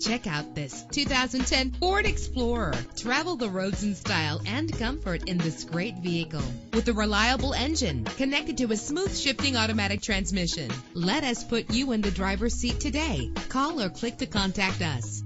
Check out this 2010 Ford Explorer. Travel the roads in style and comfort in this great vehicle with a reliable engine connected to a smooth shifting automatic transmission. Let us put you in the driver's seat today. Call or click to contact us.